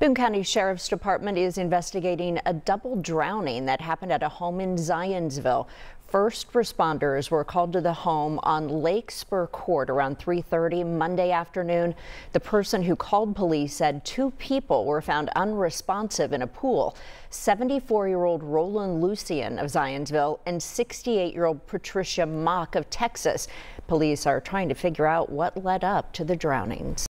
Boone County Sheriff's Department is investigating a double drowning that happened at a home in Zionsville. First responders were called to the home on Larkspur Court around 3:30 Monday afternoon. The person who called police said two people were found unresponsive in a pool. 74-year-old Roland Lucian of Zionsville and 68-year-old Patricia Mock of Texas. Police are trying to figure out what led up to the drownings.